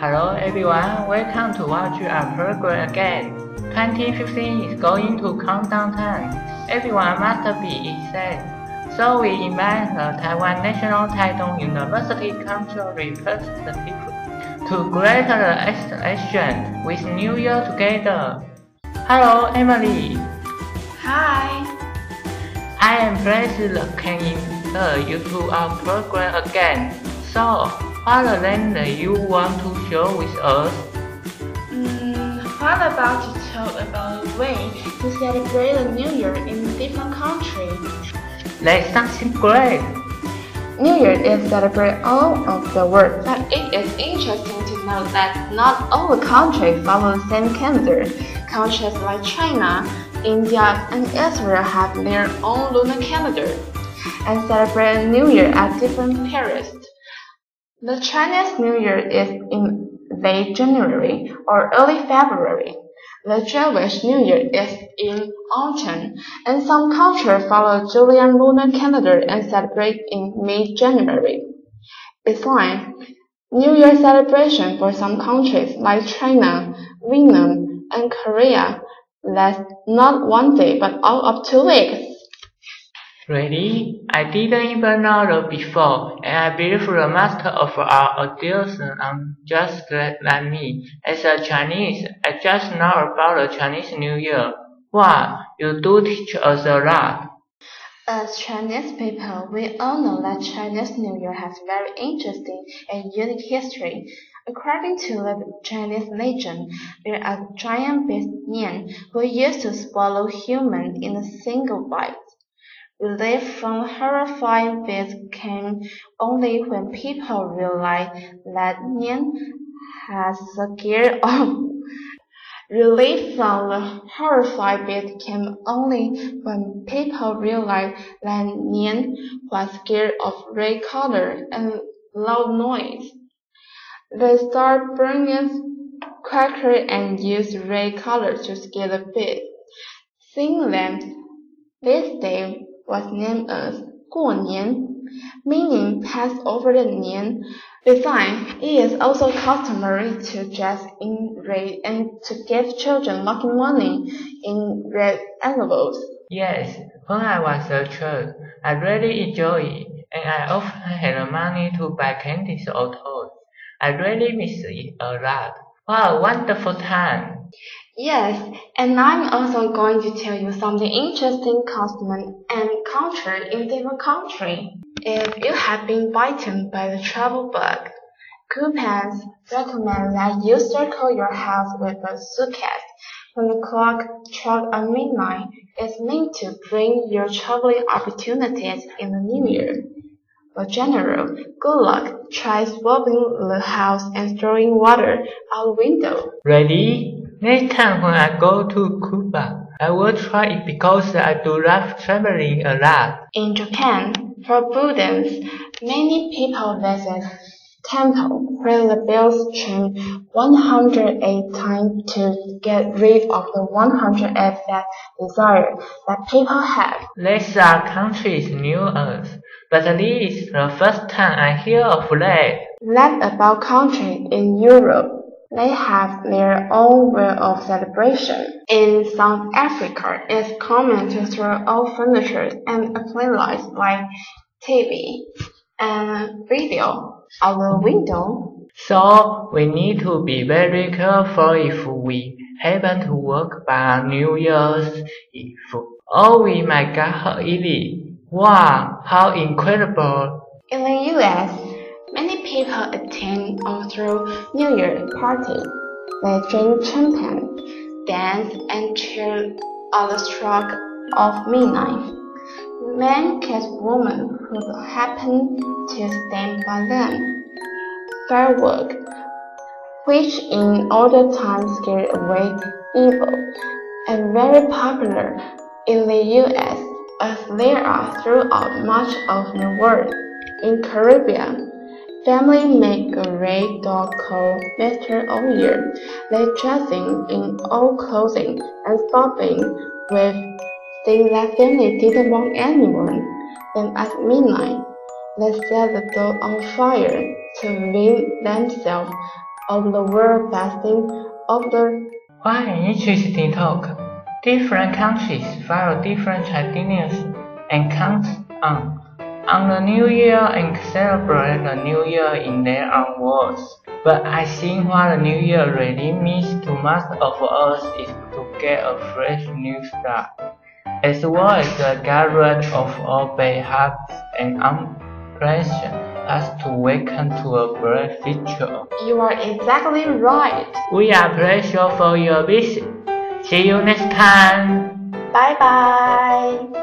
Hello everyone, welcome to watch our program again. 2015 is going to countdown time. Everyone must be excited. So we invite the Taiwan National Taitung University Cultural Representative to greet the exhibition with New Year together. Hello Emily. Hi. I am pleased to can invite you to our program again. So, what then you want to share with us? Mm, what about to talk about the way to celebrate the New Year in different countries? That something great. New Year is celebrated all over the world, but it is interesting to know that not all the countries follow the same calendar. Countries like China, India, and Israel have their own lunar calendar and celebrate New Year at different periods. The Chinese New Year is in late January or early February. The Jewish New Year is in autumn, and some cultures follow Julian lunar calendar and celebrate in mid-January. Besides, New Year celebration for some countries like China, Vietnam, and Korea lasts not one day but all of two weeks. Really? I didn't even know before, and I believe the master of our audience are just like me. As a Chinese, I just know about the Chinese New Year. Wow, you do teach us a lot. As Chinese people, we all know that Chinese New Year has very interesting and unique history. According to the Chinese legend, there are giant beast Nian who used to swallow humans in a single bite. Relief from horrifying beasts came only when people realized that Nian has scared of Relief from the horrified beast came only when people realized that Nian was scared of red color and loud noise. They started burning crackers and used red color to scare the beast. Seeing them, this day was named as 过年, meaning pass over the Nian. Besides, it is also customary to dress in red and to give children lucky money in red envelopes. Yes, when I was a child, I really enjoyed it, and I often had money to buy candies or toys. I really miss it a lot. What a wonderful time! Yes, and I'm also going to tell you something interesting custom and culture in different country. If you have been bitten by the travel bug, Cubans recommend that you circle your house with a suitcase when the clock struck at midnight. It's meant to bring your traveling opportunities in the new year. For general, good luck. Try swapping the house and throwing water out the window. Ready? Next time when I go to Cuba, I will try it because I do love traveling a lot. In Japan, for Buddhists, many people visit temple where the bells chime 108 times to get rid of the 108 bad desire that people have. These are countries near us, but this is the first time I hear of that. That about countries in Europe. They have their own way of celebration. In South Africa, it's common to throw old furniture and appliances like TV and video out the window. So we need to be very careful if we happen to walk by New Year's Eve, or we might get hurt easily. Wow, how incredible! In the U.S., people attend or throw New Year party. They drink champagne, dance, and cheer on the stroke of midnight. Men kiss women who happen to stand by them. Firework, which in older times scared away evil, and very popular in the U.S. as they are throughout much of the world. In Caribbean, Family make a red dog called Mr. Old Year. They dressing in old clothing and stopping with things that family didn't want anyone. Then at midnight, they set the dog on fire to rid themselves of the world blessing of the Why interesting talk? Different countries follow different traditions and comes on on the New Year and celebrate the New Year in their own words. But I think what the New Year really means to most of us is to get a fresh new start, as well as the gathering of all bad habits and unpleasant past to awaken to a bright future. You are exactly right. We are grateful for your visit. See you next time. Bye bye.